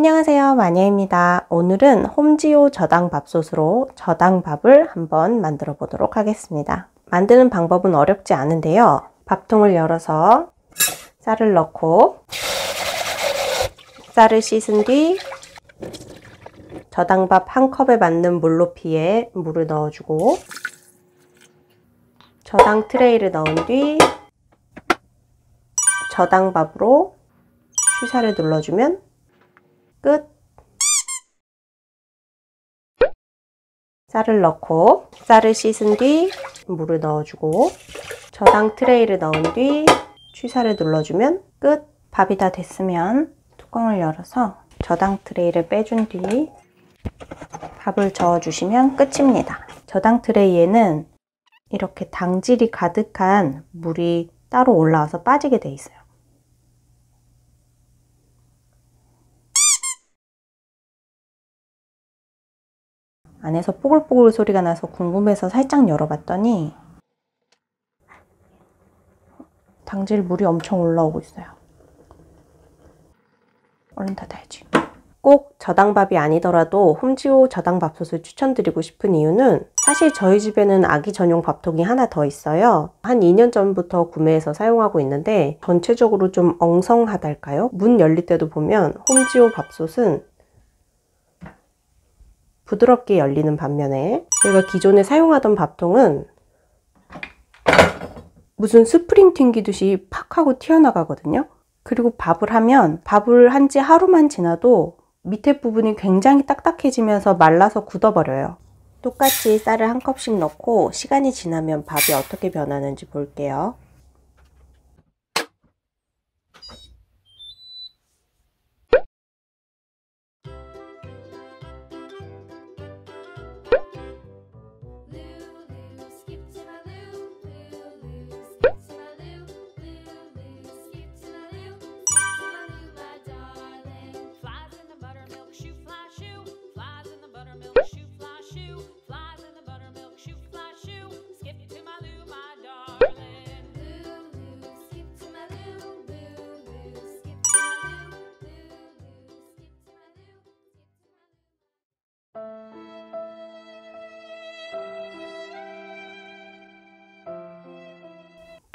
안녕하세요. 마녀입니다. 오늘은 홈지오 저당밥솥으로 저당밥을 한번 만들어 보도록 하겠습니다. 만드는 방법은 어렵지 않은데요. 밥통을 열어서 쌀을 넣고 쌀을 씻은 뒤 저당밥 한 컵에 맞는 물높이에 물을 넣어주고 저당 트레이를 넣은 뒤 저당밥으로 취사를 눌러주면 끝 쌀을 넣고 쌀을 씻은 뒤 물을 넣어주고 저당 트레이를 넣은 뒤 취사를 눌러주면 끝 밥이 다 됐으면 뚜껑을 열어서 저당 트레이를 빼준 뒤 밥을 저어주시면 끝입니다. 저당 트레이에는 이렇게 당질이 가득한 물이 따로 올라와서 빠지게 돼 있어요. 안에서 뽀글뽀글 소리가 나서 궁금해서 살짝 열어봤더니 당질 물이 엄청 올라오고 있어요. 얼른 닫아야지. 꼭 저당밥이 아니더라도 홈지오 저당밥솥을 추천드리고 싶은 이유는 사실 저희 집에는 아기 전용 밥통이 하나 더 있어요. 한 2년 전부터 구매해서 사용하고 있는데 전체적으로 좀 엉성하달까요? 문 열릴 때도 보면 홈지오 밥솥은 부드럽게 열리는 반면에 저희가 기존에 사용하던 밥통은 무슨 스프링 튕기듯이 팍 하고 튀어나가거든요. 그리고 밥을 하면 밥을 한 지 하루만 지나도 밑에 부분이 굉장히 딱딱해지면서 말라서 굳어버려요. 똑같이 쌀을 한 컵씩 넣고 시간이 지나면 밥이 어떻게 변하는지 볼게요.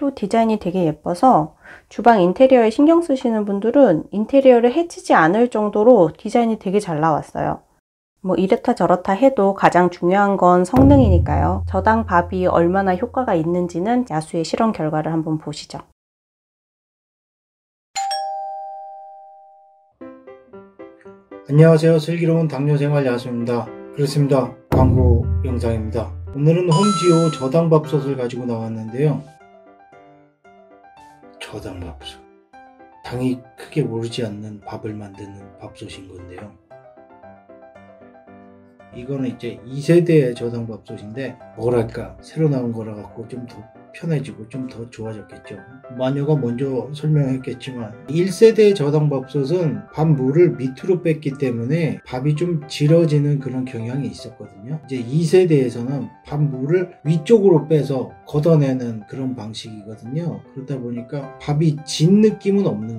또 디자인이 되게 예뻐서 주방 인테리어에 신경 쓰시는 분들은 인테리어를 해치지 않을 정도로 디자인이 되게 잘 나왔어요. 뭐 이렇다 저렇다 해도 가장 중요한 건 성능이니까요. 저당 밥이 얼마나 효과가 있는지는 야수의 실험 결과를 한번 보시죠. 안녕하세요. 슬기로운 당뇨생활 야수입니다. 그렇습니다. 광고 영상입니다. 오늘은 홈지오 저당 밥솥을 가지고 나왔는데요. 저당밥솥. 당이 크게 오르지 않는 밥을 만드는 밥솥인 건데요. 이거는 이제 2세대의 저당밥솥인데 뭐랄까 새로 나온 거라 갖고 좀 더 편해지고 좀 더 좋아졌겠죠. 마녀가 먼저 설명했겠지만 1세대 저당밥솥은 밥 물을 밑으로 뺐기 때문에 밥이 좀 질어지는 그런 경향이 있었거든요. 이제 2세대에서는 밥 물을 위쪽으로 빼서 걷어내는 그런 방식이거든요. 그러다 보니까 밥이 진 느낌은 없는.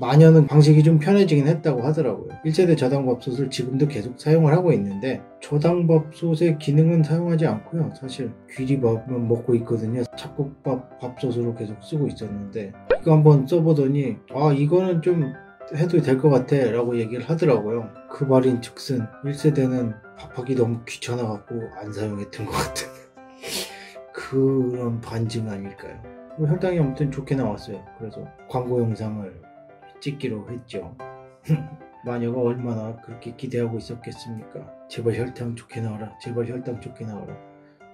마녀는 방식이 좀 편해지긴 했다고 하더라고요. 1세대 저당밥솥을 지금도 계속 사용을 하고 있는데 저당밥솥의 기능은 사용하지 않고요. 사실 귀리밥만 먹고 있거든요. 잡곡밥 밥솥으로 계속 쓰고 있었는데 이거 한번 써보더니 아 이거는 좀 해도 될 것 같아 라고 얘기를 하더라고요. 그 말인 즉슨 1세대는 밥하기 너무 귀찮아갖고 안 사용했던 것 같은 그런 반증 아닐까요? 뭐 혈당이 아무튼 좋게 나왔어요. 그래서 광고 영상을 찍기로 했죠. 마녀가 얼마나 그렇게 기대하고 있었겠습니까? 제발 혈당 좋게 나와라. 제발 혈당 좋게 나와라.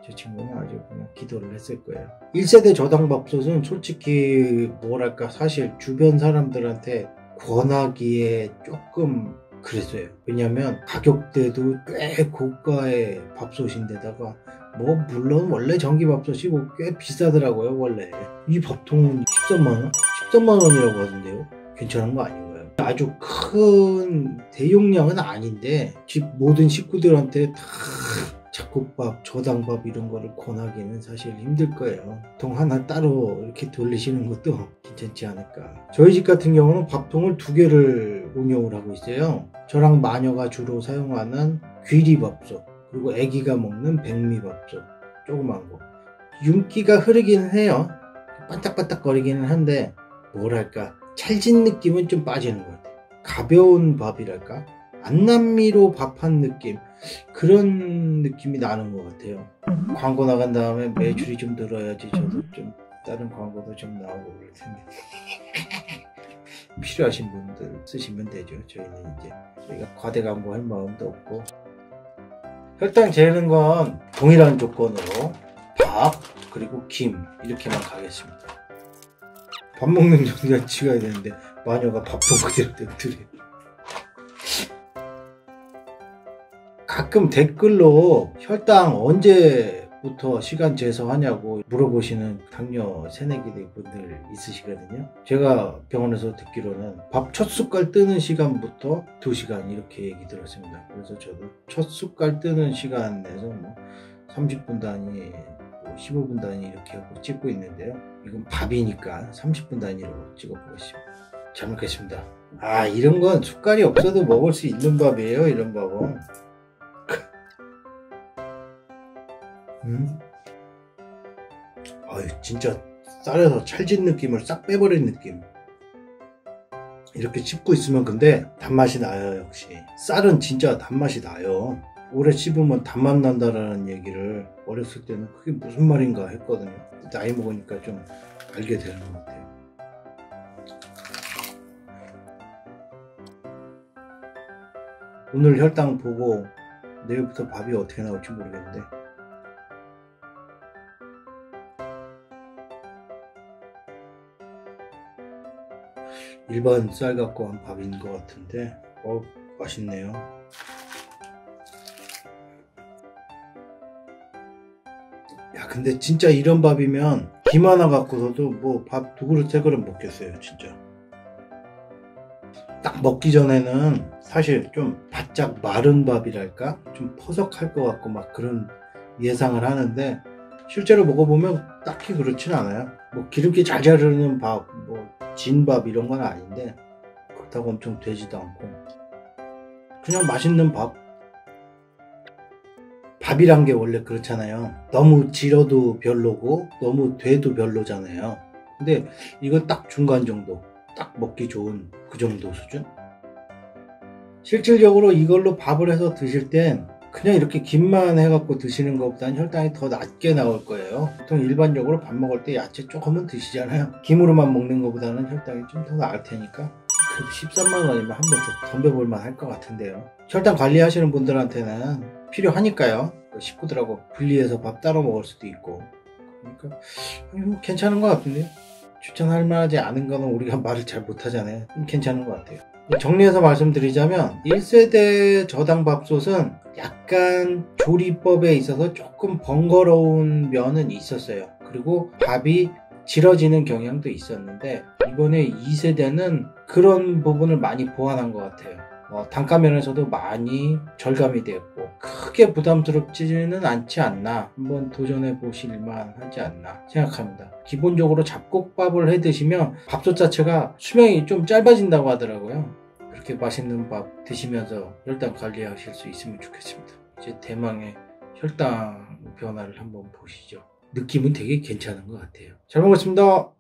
저 친구는 아주 그냥 기도를 했을 거예요. 1세대 저당밥솥은 솔직히 뭐랄까 사실 주변 사람들한테 권하기에 조금 그랬어요. 왜냐면 가격대도 꽤 고가의 밥솥인데다가 뭐 물론 원래 전기밥솥이고 꽤 비싸더라고요 원래 이 밥통은 13만원? 13만원이라고 하던데요 괜찮은 거 아닌가요? 아주 큰 대용량은 아닌데 집 모든 식구들한테 다 잡곡밥, 저당밥 이런 거를 권하기는 사실 힘들 거예요 통 하나 따로 이렇게 돌리시는 것도 괜찮지 않을까. 저희 집 같은 경우는 밥통을 두 개를 운영을 하고 있어요. 저랑 마녀가 주로 사용하는 귀리밥솥, 그리고 아기가 먹는 백미밥솥, 조그만 거. 윤기가 흐르기는 해요. 반짝반짝거리기는 한데, 뭐랄까, 찰진 느낌은 좀 빠지는 것 같아요. 가벼운 밥이랄까? 안남미로 밥한 느낌, 그런 느낌이 나는 것 같아요. 광고 나간 다음에 매출이 좀 늘어야지 저도 좀 다른 광고도 좀 나오고 그럴 텐데. 필요하신 분들 쓰시면 되죠. 저희는 이제 저희가 과대 광고할 마음도 없고. 혈당 재는 건 동일한 조건으로 밥 그리고 김 이렇게만 가겠습니다 밥 먹는 정도가 찍어야 되는데 마녀가 밥통 그대로 냅두래요 가끔 댓글로 혈당 언제부터 시간 재서하냐고 물어보시는 당뇨 새내기 분들 있으시거든요. 제가 병원에서 듣기로는 밥 첫 숟갈 뜨는 시간부터 2시간 이렇게 얘기 들었습니다. 그래서 저도 첫 숟갈 뜨는 시간에서 뭐 30분 단위, 뭐 15분 단위 이렇게 하고 찍고 있는데요. 이건 밥이니까 30분 단위로 찍어 보겠습니다. 잘 먹겠습니다. 아 이런 건 숟갈이 없어도 먹을 수 있는 밥이에요. 이런 밥은. 음? 아유 진짜 쌀에서 찰진 느낌을 싹 빼버린 느낌 이렇게 씹고 있으면 근데 단맛이 나요 역시 쌀은 진짜 단맛이 나요 오래 씹으면 단맛 난다라는 얘기를 어렸을 때는 그게 무슨 말인가 했거든요. 나이 먹으니까 좀 알게 되는 것 같아요. 오늘 혈당 보고 내일부터 밥이 어떻게 나올지 모르겠는데. 일반 쌀 갖고 한 밥인 것 같은데. 어 맛있네요 근데 진짜 이런 밥이면 김 하나 갖고서도 뭐 밥 두 그릇 세 그릇 먹겠어요 진짜. 딱 먹기 전에는 사실 좀 바짝 마른 밥이랄까? 좀 퍼석할 것 같고 막 그런 예상을 하는데 실제로 먹어보면 딱히 그렇진 않아요. 뭐 기름기 잘잘 흐르는 밥, 뭐 진밥 이런 건 아닌데 그렇다고 엄청 되지도 않고. 그냥 맛있는 밥 밥이란 게 원래 그렇잖아요 너무 질어도 별로고 너무 돼도 별로잖아요 근데 이건 딱 중간 정도 딱 먹기 좋은 그 정도 수준 실질적으로 이걸로 밥을 해서 드실 땐 그냥 이렇게 김만 해갖고 드시는 것보다는 혈당이 더 낮게 나올 거예요. 보통 일반적으로 밥 먹을 때 야채 조금은 드시잖아요. 김으로만 먹는 것보다는 혈당이 좀 더 나을 테니까 그 13만 원이면 한 번 더 덤벼볼 만 할 것 같은데요. 혈당 관리하시는 분들한테는 필요하니까요. 그 식구들하고 분리해서 밥 따로 먹을 수도 있고 그러니까 뭐 괜찮은 것 같은데요. 추천할 만하지 않은 거는 우리가 말을 잘 못하잖아요. 괜찮은 것 같아요. 정리해서 말씀드리자면 1세대 저당 밥솥은 약간 조리법에 있어서 조금 번거로운 면은 있었어요. 그리고 밥이 질어지는 경향도 있었는데 이번에 2세대는 그런 부분을 많이 보완한 것 같아요. 어, 단가 면에서도 많이 절감이 되었고 크게 부담스럽지는 않지 않나 한번 도전해 보실만 하지 않나 생각합니다. 기본적으로 잡곡밥을 해 드시면 밥솥 자체가 수명이 좀 짧아진다고 하더라고요. 그렇게 맛있는 밥 드시면서 혈당 관리하실 수 있으면 좋겠습니다. 이제 대망의 혈당 변화를 한번 보시죠. 느낌은 되게 괜찮은 것 같아요. 잘 먹었습니다.